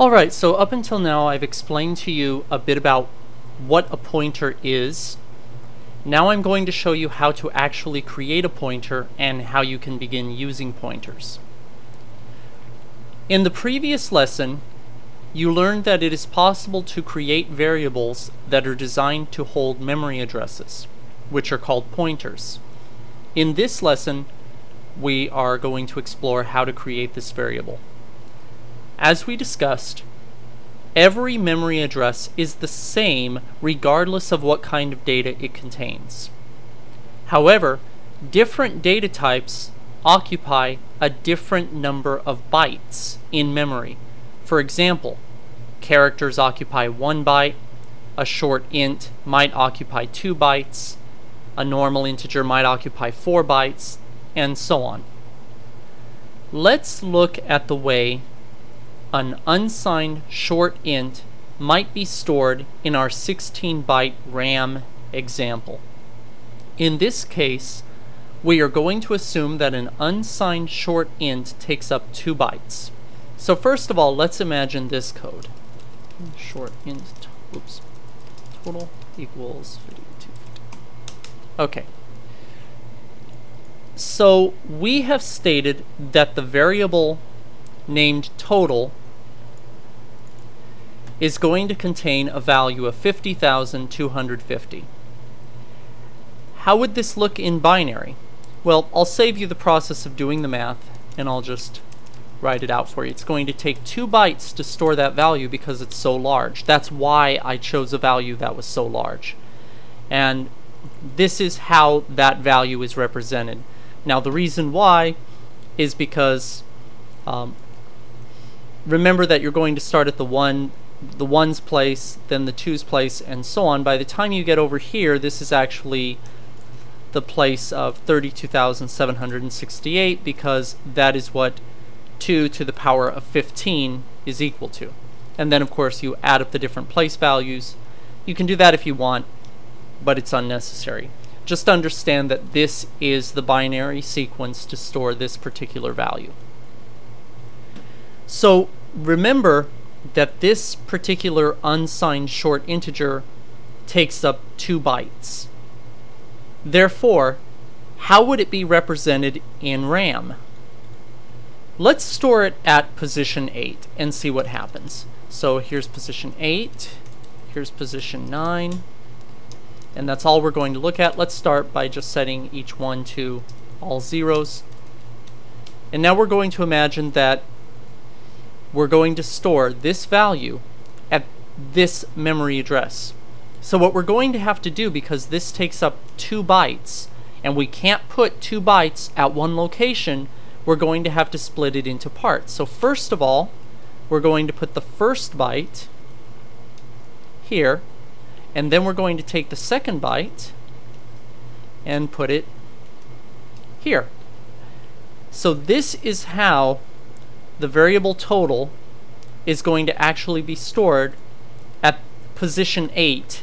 Alright, so up until now I've explained to you a bit about what a pointer is. Now I'm going to show you how to actually create a pointer and how you can begin using pointers. In the previous lesson, you learned that it is possible to create variables that are designed to hold memory addresses, which are called pointers. In this lesson, we are going to explore how to create this variable. As we discussed, every memory address is the same regardless of what kind of data it contains. However, different data types occupy a different number of bytes in memory. For example, characters occupy one byte, a short int might occupy two bytes, a normal integer might occupy four bytes, and so on. Let's look at the way an unsigned short int might be stored in our 16 byte RAM example. In this case, we are going to assume that an unsigned short int takes up 2 bytes. So first of all, let's imagine this code. Short int, oops, total equals 5250. Okay. So we have stated that the variable named total is going to contain a value of 50,250. How would this look in binary? Well, I'll save you the process of doing the math and I'll just write it out for you. It's going to take two bytes to store that value because it's so large. That's why I chose a value that was so large. And this is how that value is represented. Now the reason why is because um, remember that you're going to start at the one the ones place, then the twos place, and so on. By the time you get over here, this is actually the place of 32,768 because that is what 2 to the power of 15 is equal to. And then of course you add up the different place values. You can do that if you want, but it's unnecessary. Just understand that this is the binary sequence to store this particular value. So remember that this particular unsigned short integer takes up 2 bytes. Therefore, how would it be represented in RAM? Let's store it at position 8 and see what happens. So here's position 8, here's position 9, and that's all we're going to look at. Let's start by just setting each one to all zeros. And now we're going to imagine that we're going to store this value at this memory address. So what we're going to have to do, because this takes up two bytes, and we can't put two bytes at one location, we're going to have to split it into parts. So first of all, we're going to put the first byte here, and then we're going to take the second byte and put it here. So this is how the variable total is going to actually be stored at position 8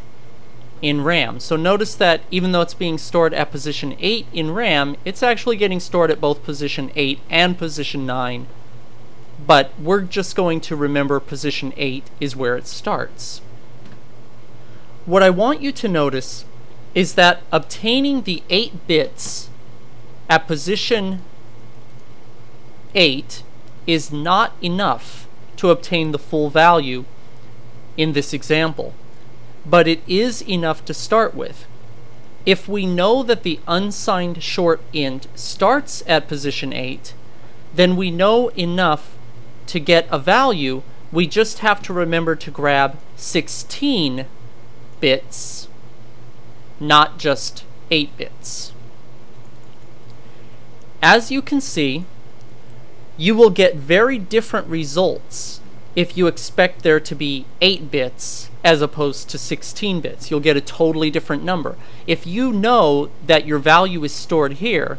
in RAM. So notice that even though it's being stored at position 8 in RAM, it's actually getting stored at both position 8 and position 9. But we're just going to remember position 8 is where it starts. What I want you to notice is that obtaining the 8 bits at position 8 is not enough to obtain the full value in this example but it is enough to start with. If we know that the unsigned short int starts at position 8, then we know enough to get a value. We just have to remember to grab 16 bits, not just 8 bits. As you can see, you will get very different results if you expect there to be 8 bits as opposed to 16 bits. You'll get a totally different number. If you know that your value is stored here,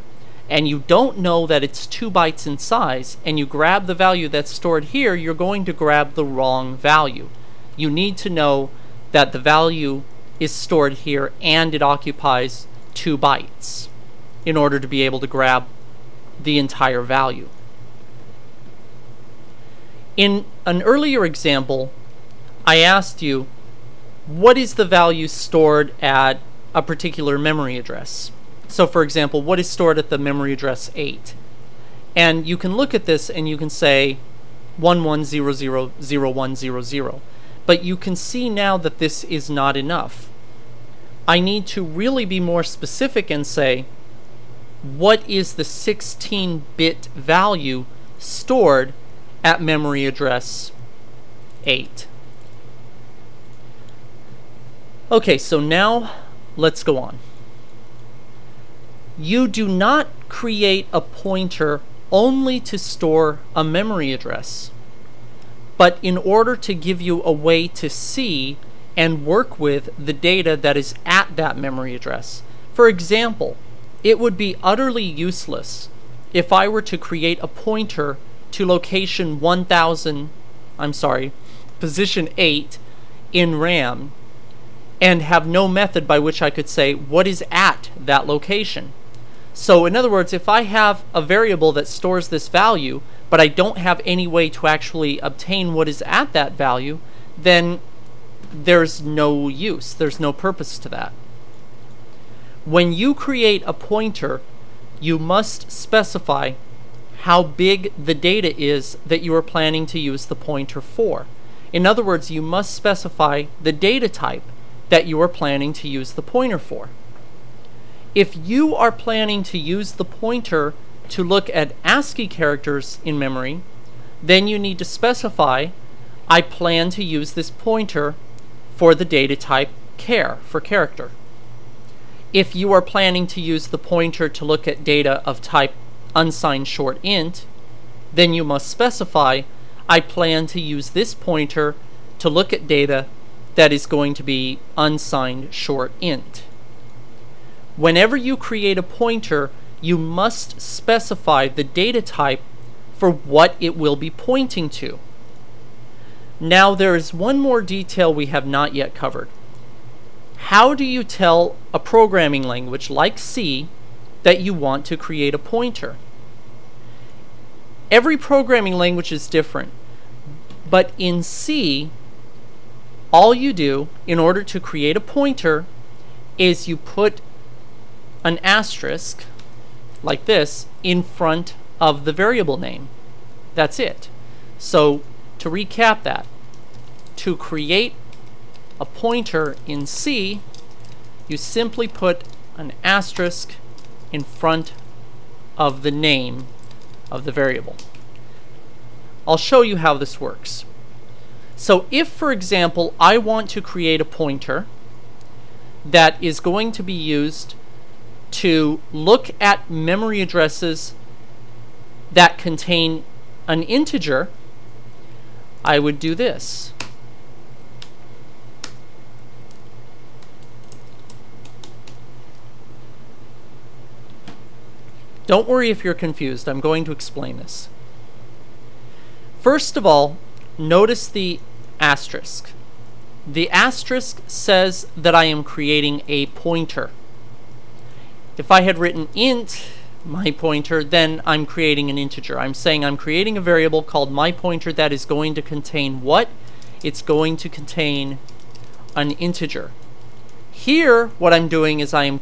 and you don't know that it's 2 bytes in size, and you grab the value that's stored here, you're going to grab the wrong value. You need to know that the value is stored here and it occupies 2 bytes in order to be able to grab the entire value. In an earlier example, I asked you, what is the value stored at a particular memory address? So for example, what is stored at the memory address 8? And you can look at this and you can say 11000100. But you can see now that this is not enough. I need to really be more specific and say, what is the 16-bit value stored at memory address 8? Okay, so now let's go on. You do not create a pointer only to store a memory address, but in order to give you a way to see and work with the data that is at that memory address. For example, it would be utterly useless if I were to create a pointer to location 1000, I'm sorry, position 8 in RAM and have no method by which I could say what is at that location. So in other words, if I have a variable that stores this value, but I don't have any way to actually obtain what is at that value, then there's no use, there's no purpose to that. When you create a pointer, you must specify how big the data is that you are planning to use the pointer for. In other words, you must specify the data type that you are planning to use the pointer for. If you are planning to use the pointer to look at ASCII characters in memory, then you need to specify, I plan to use this pointer for the data type char, for character. If you are planning to use the pointer to look at data of type unsigned short int, then you must specify, I plan to use this pointer to look at data that is going to be unsigned short int. Whenever you create a pointer, you must specify the data type for what it will be pointing to. Now there is one more detail we have not yet covered. How do you tell a programming language like C that you want to create a pointer? Every programming language is different, but in C, all you do in order to create a pointer is you put an asterisk like this in front of the variable name. That's it. So to recap that, to create a pointer in C, you simply put an asterisk in front of the name of the variable. I'll show you how this works. So if, for example, I want to create a pointer that is going to be used to look at memory addresses that contain an integer, I would do this. Don't worry if you're confused. I'm going to explain this. First of all, notice the asterisk. The asterisk says that I am creating a pointer. If I had written int my pointer, then I'm creating an integer. I'm saying I'm creating a variable called my pointer that is going to contain what? It's going to contain an integer. Here, what I'm doing is I am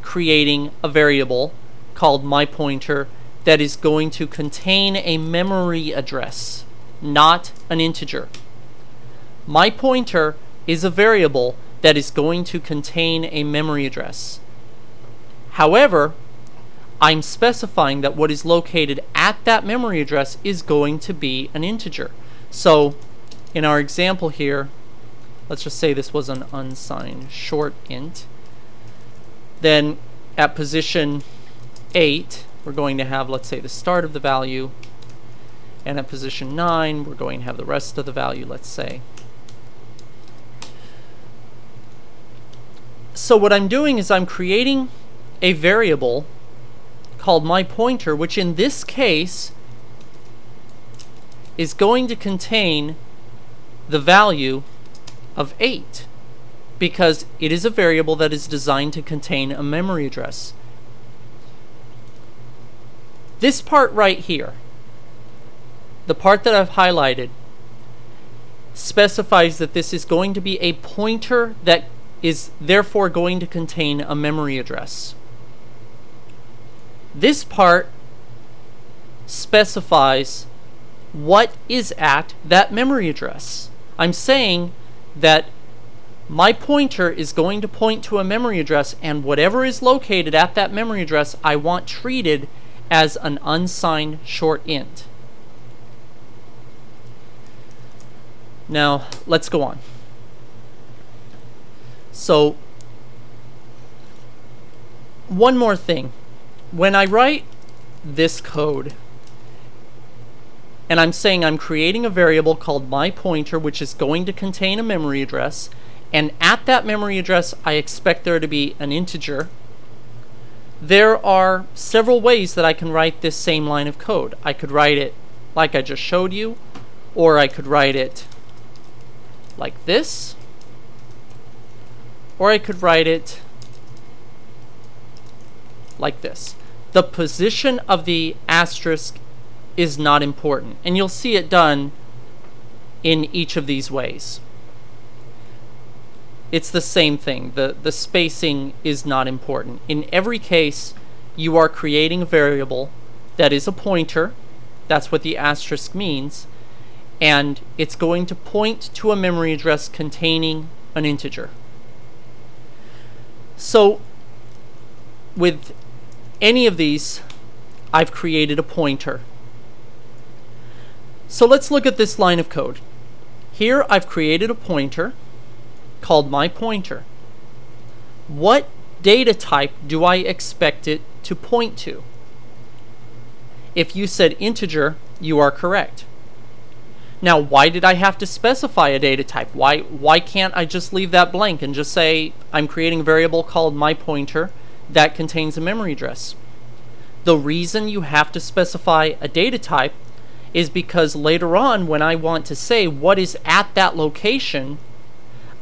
creating a variable called my pointer that is going to contain a memory address, not an integer. My pointer is a variable that is going to contain a memory address. However, I'm specifying that what is located at that memory address is going to be an integer. So in our example here, let's just say this was an unsigned short int. Then at position 8, we're going to have, let's say, the start of the value. And at position 9, we're going to have the rest of the value, let's say. So what I'm doing is I'm creating a variable called my pointer, which in this case is going to contain the value of 8 because it is a variable that is designed to contain a memory address. This part right here, the part that I've highlighted, specifies that this is going to be a pointer that is therefore going to contain a memory address. This part specifies what is at that memory address. I'm saying that my pointer is going to point to a memory address and whatever is located at that memory address I want treated as an unsigned short int. Now, let's go on. So, one more thing. When I write this code, and I'm saying I'm creating a variable called my pointer, which is going to contain a memory address, and at that memory address, I expect there to be an integer. There are several ways that I can write this same line of code. I could write it like I just showed you, or I could write it like this, or I could write it like this. The position of the asterisk is not important, and you'll see it done in each of these ways. It's the same thing. The, the spacing is not important. In every case, you are creating a variable that is a pointer. That's what the asterisk means and it's going to point to a memory address containing an integer. So with any of these, I've created a pointer. So let's look at this line of code. Here I've created a pointer called my pointer. What data type do I expect it to point to? If you said integer, you are correct. Now, why did I have to specify a data type? Why, why can't I just leave that blank and just say I'm creating a variable called my pointer that contains a memory address? The reason you have to specify a data type is because later on when I want to say what is at that location,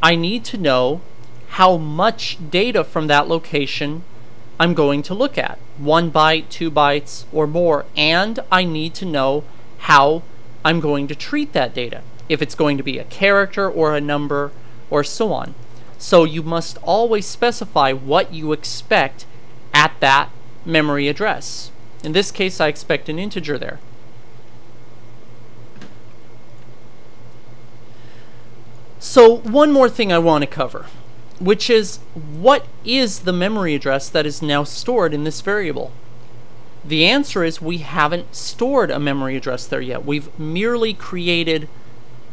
I need to know how much data from that location I'm going to look at. One byte, two bytes, or more. And I need to know how I'm going to treat that data, if it's going to be a character or a number or so on. So you must always specify what you expect at that memory address. In this case, I expect an integer there. So one more thing I want to cover, which is what is the memory address that is now stored in this variable? The answer is we haven't stored a memory address there yet. We've merely created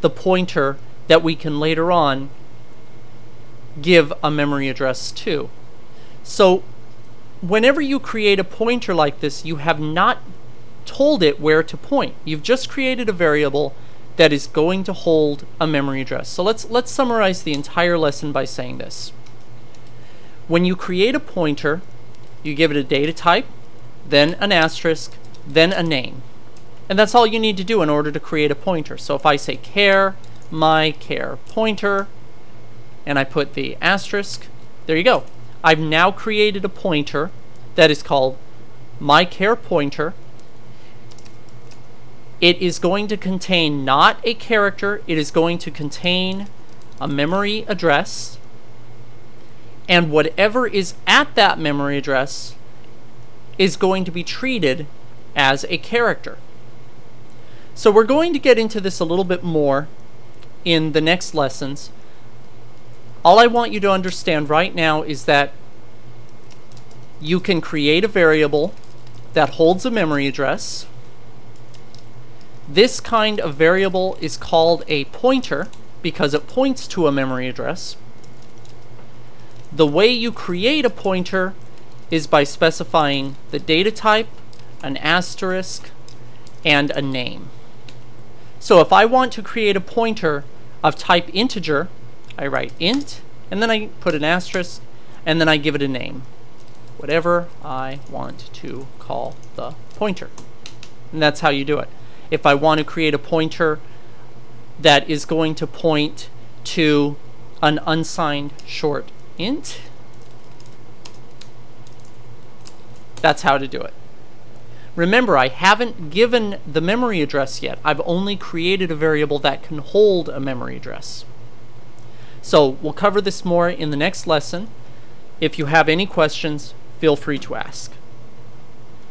the pointer that we can later on give a memory address to. So whenever you create a pointer like this, you have not told it where to point. You've just created a variable that is going to hold a memory address. So let's let's summarize the entire lesson by saying this. When you create a pointer, you give it a data type, then an asterisk, then a name. And that's all you need to do in order to create a pointer. So if I say char, my char pointer, and I put the asterisk, there you go. I've now created a pointer that is called my char pointer. It is going to contain not a character, it is going to contain a memory address, and whatever is at that memory address is going to be treated as a character. So we're going to get into this a little bit more in the next lessons. All I want you to understand right now is that you can create a variable that holds a memory address. This kind of variable is called a pointer because it points to a memory address. The way you create a pointer is by specifying the data type, an asterisk, and a name. So if I want to create a pointer of type integer, I write int, and then I put an asterisk, and then I give it a name. Whatever I want to call the pointer. And that's how you do it. If I want to create a pointer that is going to point to an unsigned short int, That's how to do it. Remember, I haven't given the memory address yet. I've only created a variable that can hold a memory address. So we'll cover this more in the next lesson. If you have any questions, feel free to ask.